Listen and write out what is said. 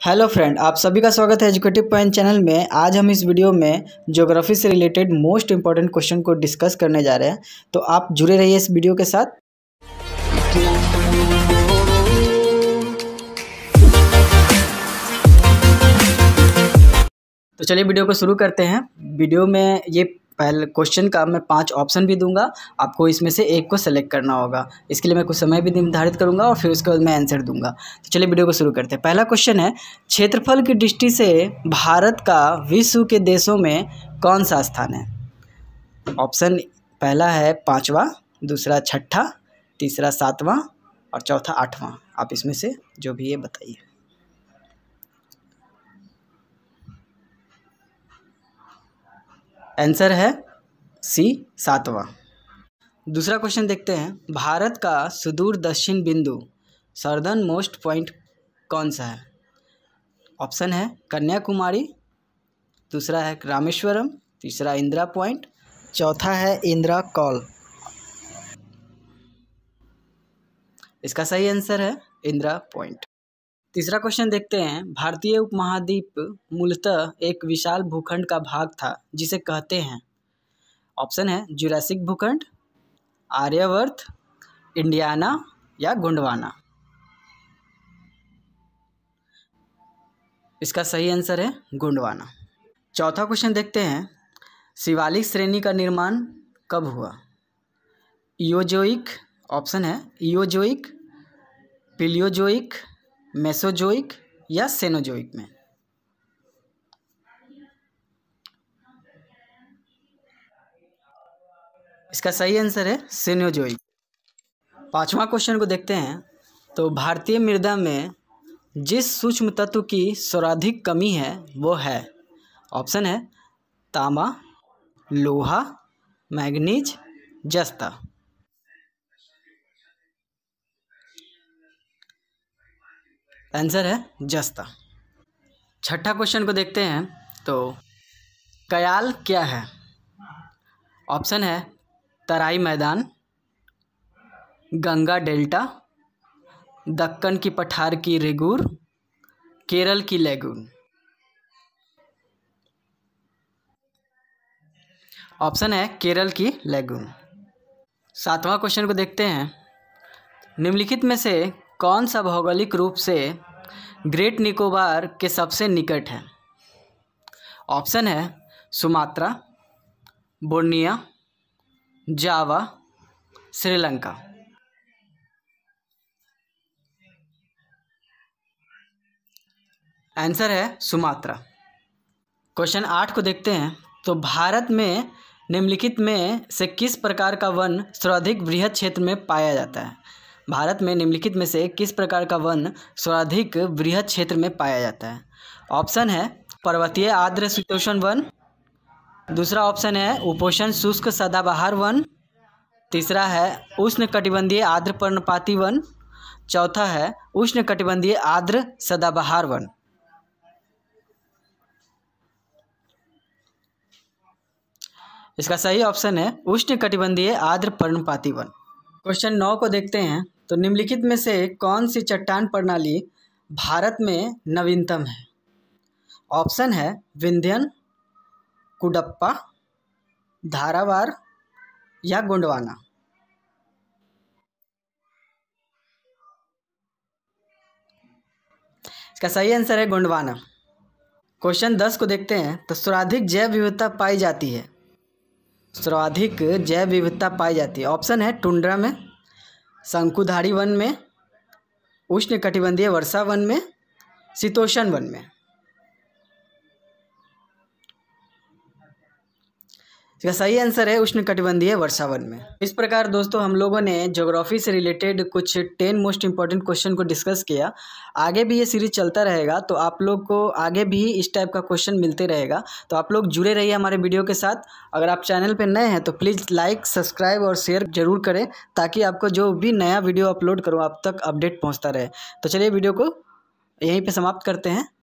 Hello friend, आप सभी का स्वागत है एजुकेटिव पॉइंट चैनल में। आज हम इस वीडियो में ज्योग्राफी से रिलेटेड मोस्ट इंपॉर्टेंट क्वेश्चन को डिस्कस करने जा रहे हैं। तो आप जुड़े रहिए इस वीडियो के साथ। तो चलिए वीडियो को शुरू करते हैं। वीडियो में ये पहले क्वेश्चन का मैं पाँच ऑप्शन भी दूँगा, आपको इसमें से एक को सेलेक्ट करना होगा। इसके लिए मैं कुछ समय भी निर्धारित करूँगा और फिर उसके बाद मैं आंसर दूँगा। तो चलिए वीडियो को शुरू करते हैं। पहला क्वेश्चन है, क्षेत्रफल की दृष्टि से भारत का विश्व के देशों में कौन सा स्थान है? ऑप्शन पहला है पाँचवा, दूसरा छठा, तीसरा सातवां और चौथा आठवां। आप इसमें से जो भी ये बताइए। आंसर है सी, सातवां। दूसरा क्वेश्चन देखते हैं। भारत का सुदूर दक्षिण बिंदु सर्दर्न मोस्ट पॉइंट कौन सा है? ऑप्शन है कन्याकुमारी, दूसरा है रामेश्वरम, तीसरा इंदिरा पॉइंट, चौथा है इंदिरा कॉल। इसका सही आंसर है इंदिरा पॉइंट। तीसरा क्वेश्चन देखते हैं। भारतीय उपमहाद्वीप मूलतः एक विशाल भूखंड का भाग था, जिसे कहते हैं। ऑप्शन है जुरासिक भूखंड आर्यवर्त इंडियाना या गुंडवाना इसका सही आंसर है गुंडवाना चौथा क्वेश्चन देखते हैं। शिवालिक श्रेणी का निर्माण कब हुआ? इोजोइक ऑप्शन है इोजोइक पिलियोजोइक मेसोजोइक या सेनोजोइक में? इसका सही आंसर है सेनोजोइक। पांचवा क्वेश्चन को देखते हैं। तो भारतीय मृदा में जिस सूक्ष्म तत्व की सर्वाधिक कमी है, वो है। ऑप्शन है तांबा, लोहा, मैग्नीज, जस्ता। आंसर है जस्ता छठा क्वेश्चन को देखते हैं तो कयाल क्या है? ऑप्शन है, तराई मैदान, गंगा डेल्टा, दक्कन की पठार की रेगूर, केरल की लेगून। ऑप्शन है, केरल की लेगून। सातवां क्वेश्चन को देखते हैं। निम्नलिखित में से कौन सा भौगोलिक रूप से ग्रेट निकोबार के सबसे निकट है? ऑप्शन है Sumatra, Borneo, Java, Sri Lanka. Answer है सुमात्रा। क्वेश्चन आठ को देखते हैं। तो भारत में, निम्नलिखित में से किस प्रकार का वन सर्वाधिक बृहद क्षेत्र में पाया जाता है? भारत में निम्नलिखित में से किस प्रकार का वन सर्वाधिक बृहद क्षेत्र में पाया जाता है? ऑप्शन है पर्वतीय आर्द्र शीतोषण वन। दूसरा ऑप्शन है उपोषण शुष्क सदाबहार वन। तीसरा है उष्ण कटिबंधीय आर्द्र पर्णपाती वन। चौथा है उष्ण कटिबंधीय आर्द्र सदाबहार वन। इसका सही ऑप्शन है उष्ण कटिबंधीय आर्द्र पर्णपाती वन। क्वेश्चन नौ को देखते हैं। तो निम्नलिखित में से कौन सी चट्टान प्रणाली भारत में नवीनतम है? ऑप्शन है विंध्यन, कुडप्पा, धारावार या गोंडवाना। इसका सही आंसर है गोंडवाना। क्वेश्चन दस को देखते हैं तो सर्वाधिक जैव विविधता पाई जाती है। सर्वाधिक जैव विविधता पाई जाती है। ऑप्शन है टुंड्रा में शंकुधारी वन में उष्ण कटिबंधीय वर्षा वन में शीतोषण वन में। इसका सही आंसर है उष्ण कटिबंधीय वर्षावन में। इस प्रकार दोस्तों हम लोगों ने ज्योग्राफी से रिलेटेड कुछ टेन मोस्ट इंपॉर्टेंट क्वेश्चन को डिस्कस किया। आगे भी ये सीरीज़ चलता रहेगा तो आप लोग को आगे भी इस टाइप का क्वेश्चन मिलते रहेगा। तो आप लोग जुड़े रहिए हमारे वीडियो के साथ। अगर आप चैनल पर नए हैं तो प्लीज़ लाइक सब्सक्राइब और शेयर ज़रूर करें, ताकि आपको जो भी नया वीडियो अपलोड करूँ, आप तक अपडेट पहुँचता रहे। तो चलिए वीडियो को यहीं पर समाप्त करते हैं।